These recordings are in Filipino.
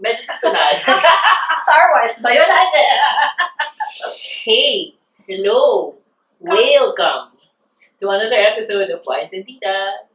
Medyo sakto. Star Wars ba yun? hey, hello, welcome to another episode of Wines and Tita.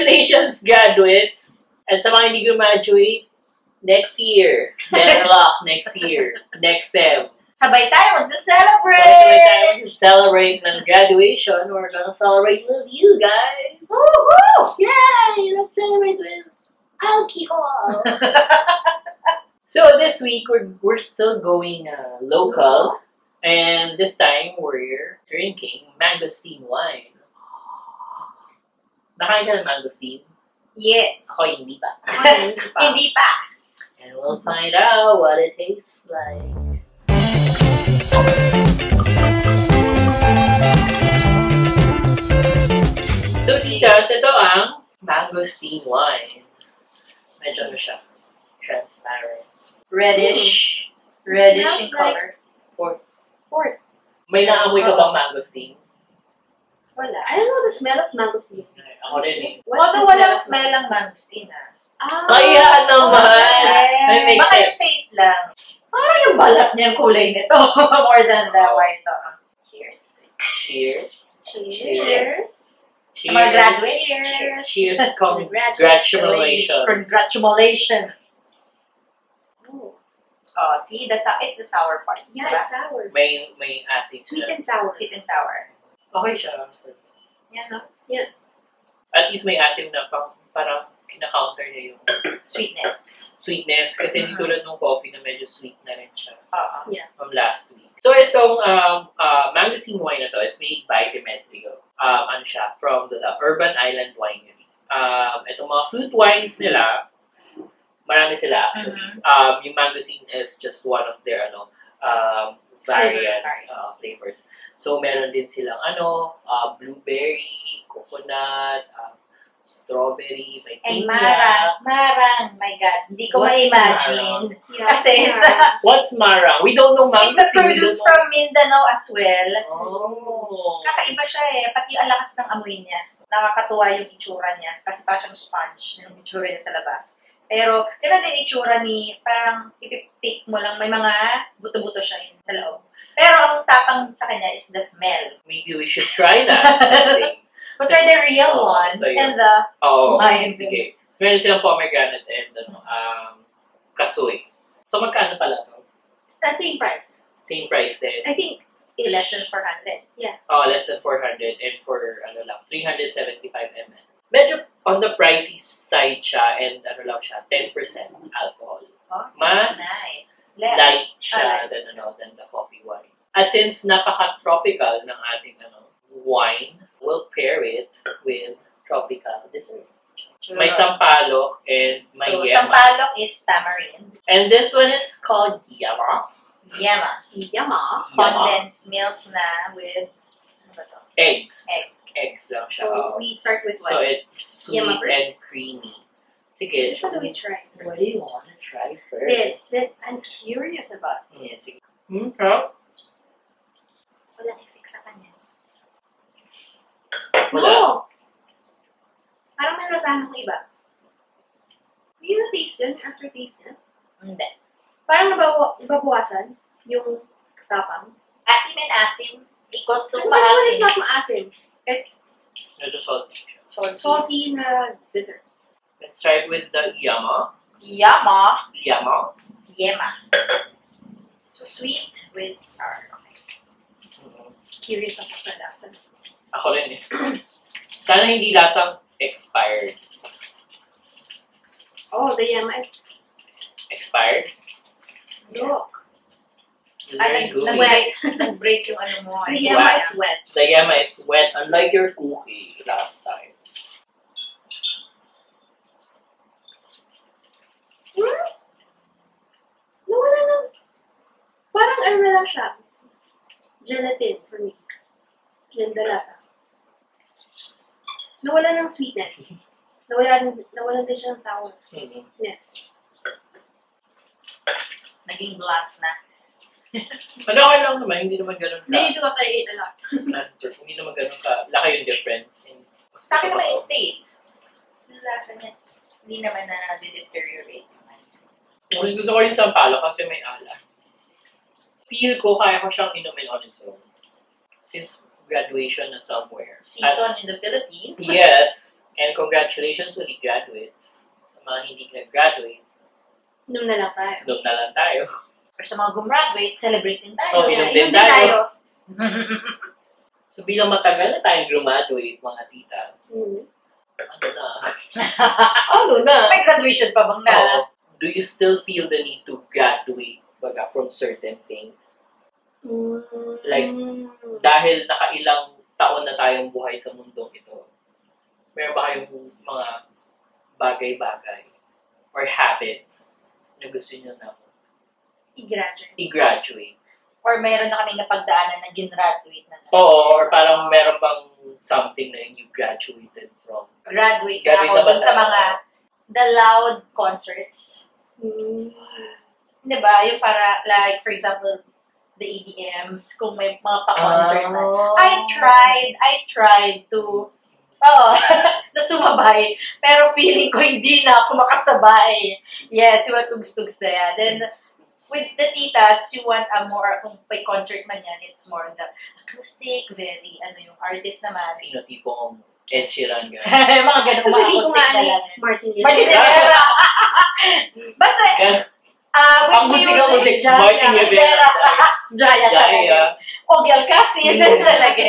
Congratulations, graduates! At sa mga hindi graduate, next year, better luck next year, next sem. Sabay tayo So, sabay tayo mag-celebrate! celebrate ng graduation. We're gonna celebrate with you guys. Woohoo! Yay! Let's celebrate with alcohol. so this week we're we're still going uh, local, and this time we're drinking mangosteen wine. Nakain ka ng mangosteen? Yes. Ako hindi pa. Hindi pa. And we'll find out what it tastes like. So, titas, ito ang mangosteen wine. Medyo ano siya, transparent. Reddish. Reddish in color. Or, Port. may naamoy ka bang mangosteen? Wala. I don't know the smell of mangosteen. Ako rin eh. What's Although the walang of smell ang mangosteen ah. Ah. Kaya naman! Yes. That makes Baka yung sense. taste lang. Parang yung balat niya yung kulay nito. More than the white. Oh. Cheers. Cheers. Cheers. Sa mga graduates. Cheers. Cheers. Congratulations. Congratulations. Congratulations. Oh. Oh, see, the sou- it's the sour part. Yeah, diba? it's sour. May, may acid Sweet siya. and sour. Sweet and sour. Okay siya. Yan, no? At least may acid na pang, parang kina-counter niya yung Sweetness. sweetness kasi hindi Mhm. tulad ng coffee na medyo sweet na rin siya Oo. from last week. So itong um, uh, mangosteen wine na to is made by Demetrio. Um, ano siya? From the, the Urban Island Winery. Um, itong mga fruit wines nila, marami sila actually. Mhm. Um, yung mangosteen is just one of their ano um, variants, Flavors. uh, flavors. So meron din silang ano, uh, blueberry, coconut, um, strawberry, may And marang, marang, my God, hindi ko What's ma-imagine. Yeah. Kasi yeah. it's a, What's marang? We don't know it's a we produce don't from Mindanao as well. Oh. Kakaiba siya eh, pati ang lakas ng amoy niya. Nakakatuwa yung itsura niya kasi parang siyang sponge yung itsura niya sa labas. Pero, gano'n din itsura ni, parang ipipick mo lang, may mga buto-buto siya yun sa loob. Pero ang tapang sa kanya is the smell. Maybe we should try that someday. But try the real Oh, one so and the oh, Wine. sige. So, meron silang pomegranate and ano, um, kasoy. So, magkano pala to? The same price. Same price din. I think less than 400. Yeah. Oh, less than 400 and for, ano lang, 375 ml. Medyo on the pricey side siya and ano lang siya, 10% alcohol. Oh, Mas nice. Less. light siya Ah, than ano than the coffee wine. At since napaka-tropical ng ating ano wine, we'll pair it with tropical desserts. May sampalok and may so, yema. sampalok is tamarind. And this one is called yema. Yema. Yama. Yema. Condensed milk na with? Eggs. Egg. Eggs lang siya. So we start with So it's sweet Yema first? and creamy. Sige. Which one do we try? What do you want to try first? This, this, I'm curious about Hmm, this. Hmm, sarap. Wala effect sa kanya. Wala. No! Parang may lasahan ng iba. Hindi na taste yun, yung aftertaste niya. Hindi. Parang nabawa, nababawasan yung tapang. Asim and asim equals to This one is maasim. not maasim. It's Medyo salty. Salty. salty na bitter. Let's start with the yama. Yama. Yama. Yema. So sweet with sour. Curious ako sa lasa. Ako rin eh. Sana hindi lasang expired. Oh, the yama is Expired? Look. Very nag- good. nag-break, nag-break yung ano mo. The wala. is wet. The yema is wet, unlike your cookie last time. Hmm? Nawala ng... Parang ano na lang siya. Gelatin for me. Ganda lasa. Nawala ng sweetness. Nawala, nawala din siya ng Mhm. sourness. Naging blunt na. Ano okay lang naman, hindi naman ganun ka. Maybe because I ate a lot. hindi naman ganun ka. Laki yung difference. Sa akin naman, it stays. Yung lasa niya, hindi naman na nade-deteriorate naman. Mas gusto ko yung sampalo kasi may ala. Feel ko kaya ko siyang inumin on its own. Since graduation na somewhere. At- Season in the Philippines. yes, and congratulations to the graduates. Sa mga hindi nag-graduate, Inom na lang tayo. doon na lang tayo. Or sa mga gumraduate, celebrate din tayo. Oh, inom din inom din tayo. So bilang matagal na tayong graduate, mga titas, Mm. ano na? ano na? May graduation pa bang na? Oo. do you still feel the need to graduate baga, from certain things? Like. Dahil nakailang taon na tayong buhay sa mundong ito, meron ba kayong mga bagay-bagay or habits na gusto nyo na i-graduate. i-graduate? Or meron na kaming napagdaanan na gin-graduate na na. Oo, or parang meron bang something na you graduated from? Graduate Graduate ako na ba dun sa mga the loud concerts. Mm. Di ba? Yung para, like, for example, the EDMs, kung may mga pa-concert na. Ah. I tried, I tried to, oh, na sumabay. Pero feeling ko hindi na ako makasabay. Yes, yung tugs-tugs na yan. Then, with the titas, you want a more, kung may concert man yan, it's more on the acoustic, very, ano yung artist naman. Sino tipong Ed Sheeran ka? mga ganun, mga Sasabihin ko nga acoustic na ni lang. Martin. Martin Rivera! Basta, ah, with Ang musika music, musik, Jaya, Martin Rivera. Jaya. Jaya. Ogyal kasi, Mm. doon talaga.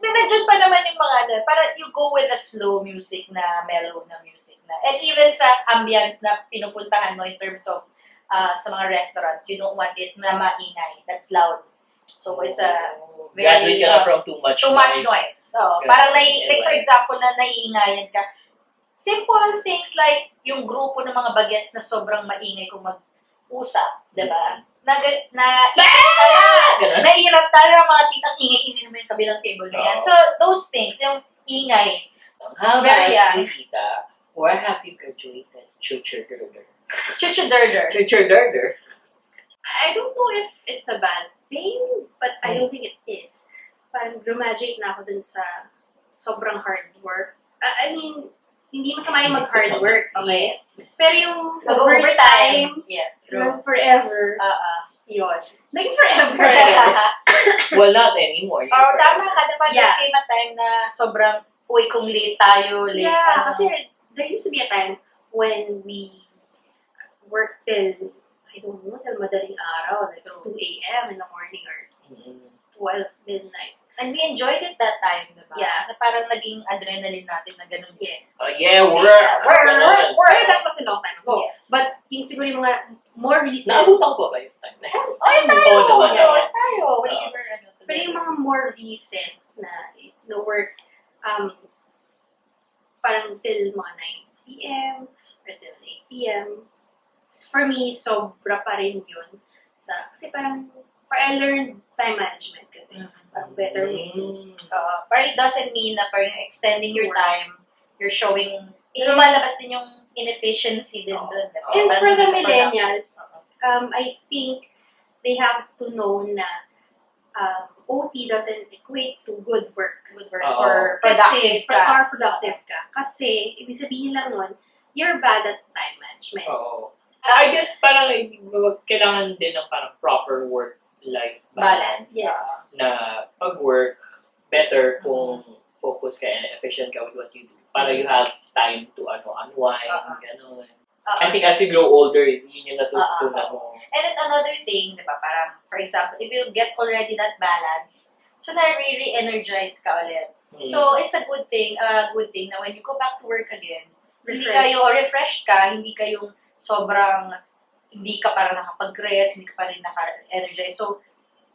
Then, nandiyan pa naman yung mga, ano, para you go with the slow music na, mellow na music na. And even sa ambience na pinupuntahan mo in terms of uh, sa mga restaurants, you don't want it na maingay. That's loud. So, it's a very, Graduate ka na uh, from too much too much noise. So, Graduate parang nai, like for example, na naiingayan ka. Simple things like yung grupo ng mga bagets na sobrang maingay kung mag-usap, di ba? Na, na, na, nairata na mga titang ingay-ingay naman yung kabilang table na yan. So, those things, yung ingay. How about you, Tita? Where have you graduated? Chucher Durder. Chuchuderder. Chucher Durder? I don't know if it's a bad thing, but I don't think it is. Parang graduate na ako dun sa sobrang hard work. I mean, hindi masama yung mag-hard work. Okay. Pero yung Mag-overtime. Yes, true. forever, Uh-uh. yun. Like forever. Well, not anymore. Or tama ka, diba? Yeah. Came a time na sobrang, uy, kung late tayo, late yeah, ano. kasi there used to be a time when we worked till, I don't know, till madaling araw, like 2 a.m. in the morning or Mm. 12 midnight. And we enjoyed it that time, diba? Yeah. Na parang naging adrenaline natin na ganun. Yes. Oh, yeah, work! Work, Ganun. work, Pero that was a long time ago. Yes. But yung siguro yung mga more recent, Naabutan ko ba yung time na yun? Ay, tayo! Oo naman. Oo, tayo! Whenever, ano, pero yung mga more recent na the work, um, parang till mga 9 p.m. or till 8 p.m. For me, sobra pa rin yun. Sa, kasi parang, I learned time management kasi. Parang better way. Mm. Uh, parang it doesn't mean na parang extending your Work. time, you're showing, lumalabas din yung inefficiency din Oo. dun. diba? And Parang for the millennials, um, I think they have to know na um, OT doesn't equate to good work. Good work Oo. or Kasi, productive ka. or productive ka. Kasi, ibig sabihin lang nun, you're bad at time management. Oo. I guess parang eh, kailangan din ng parang proper work-life balance. Yes. Uh, Na pag-work, better kung focus ka and efficient ka with what you do. Para you have time to ano unwind, Oo. gano'n. uh, I think as you grow older, yun yung natutunan Oo. mo. And then another thing, di ba, parang, for example, if you get already that balance, so na-re-energize ka ulit. Mm. So, it's a good thing, a good thing na when you go back to work again, hindi Refresh. kayo, or refreshed ka, hindi kayong sobrang hindi ka parang nakapag-rest, hindi ka pa rin naka-energize. So,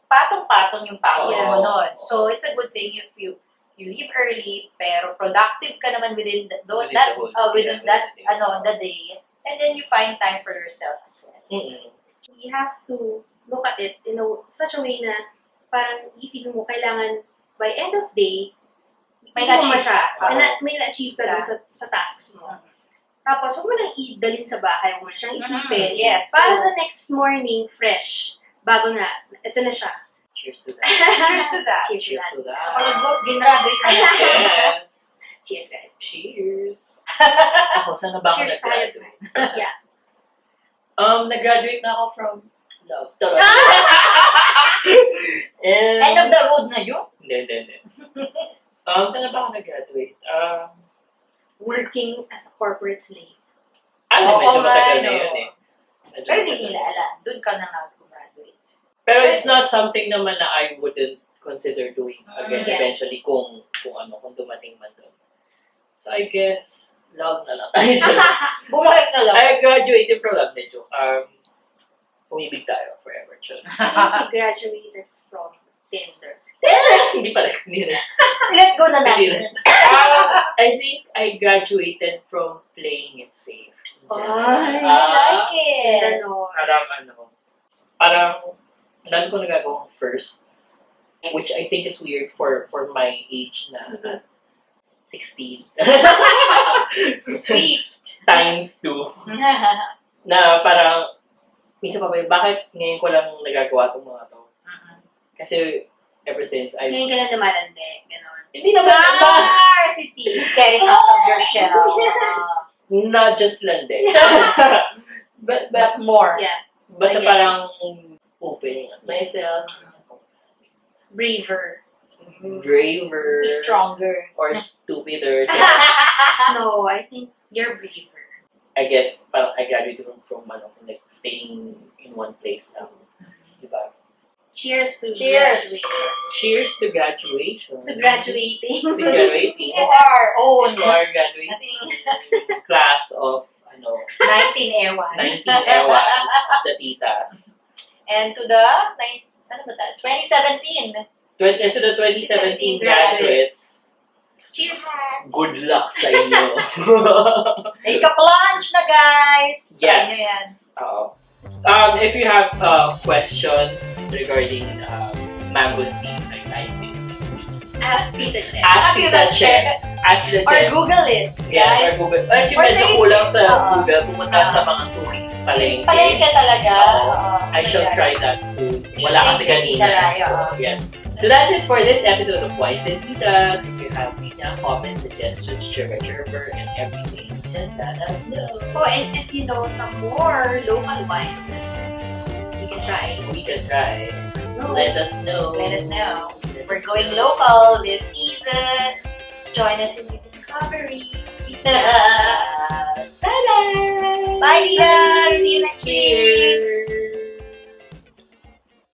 patong-patong yung pagod mo nun. So, it's a good thing if you you leave early, pero productive ka naman within the, Within that, uh, within yeah, that, within the day. ano, the day. And then you find time for yourself as well. Mm-mm. you have to look at it in a, such a way na parang isipin mo, kailangan by end of day, May na-achieve. May, na, may na-achieve ka dun sa, sa tasks mo. Tapos, huwag mo nang idalin sa bahay, huwag mo siyang isipin. Mhm, yes. Para the next morning, fresh, bago na, ito na siya. Cheers to that. Cheers to that. Cheers to Cheers that. to Sa that. pag ginraduate na. Yes. Cheers, guys. Cheers. Ako, saan na ba ako Cheers tayo. nag-graduate? Yeah. Um, nag-graduate na ako from love. And, End of the road na yun. Hindi, hindi, hindi. Um, saan na ba ako nag-graduate? Um, Working as a corporate slave. ano, Oo medyo matagal na no. yun eh. Medyo Pero hindi matagal. nila alam. Doon ka na nag-graduate. Pero it's not something naman na I wouldn't consider doing again Yeah. eventually kung kung ano, kung dumating man doon. So I guess, love na lang. Ay, joke. Bumalik na lang. I graduated from love, medyo. Um, umibig tayo forever, joke. I graduated from Tinder. hindi pala, rin. Let go na natin. Um, I think I graduated from playing it safe. Ay, I Ah, like it. Parang ano, parang, ang dami ko nagagawang firsts, which I think is weird for for my age na Mhm. 16. Sweet. Times 2. Na parang, minsan pa ba, bakit ngayon ko lang nagagawa itong mga to? Kasi, ever since I... Ngayon ka na lumalande. Ganon. Hindi naman, Char! City. Getting out of your shell. not just lande. but, but, more. Yeah. basta parang opening up myself, Braver. braver, Be stronger. or stupider. No, I think you're braver. I guess parang I graduated from, from ano, like staying in one place lang. Diba? Cheers to Cheers. graduation. Cheers to graduation. To graduating. To graduating. To our own. To our graduating class of ano, 19 ewan. 19 ewan of the titas. And to the, nine- ano ba that? 2017. Twen- and to the 2017 graduates. graduates, Cheers. good luck sa inyo. May ka-plunge na, guys. Try nyo yan. yes. Oo. Um, if you have uh, questions regarding um, mangosteen, like I think, Ask Tita Chen. ask Tita Chen. Ask Tita Or Google it, Yes, or. Google. Actually, Or medyo kulang sa oo. Google. Pumunta Oo. sa mga suki palengke. Palengke talaga. Oo. Oo. I shall Yeah. try that soon. Wala kasi kanina. So, yes. So that's it for this episode of Wines and Titas. If you have any comments, suggestions, chirper chirper, and everything, just let us know. Oh, and if you know some more local wines that you can try. We can try. No. Let us know. Let us know. Let We're us going know. local this season. Join us in the discovery. Bye, Bye, Bye, Dita. See you next week.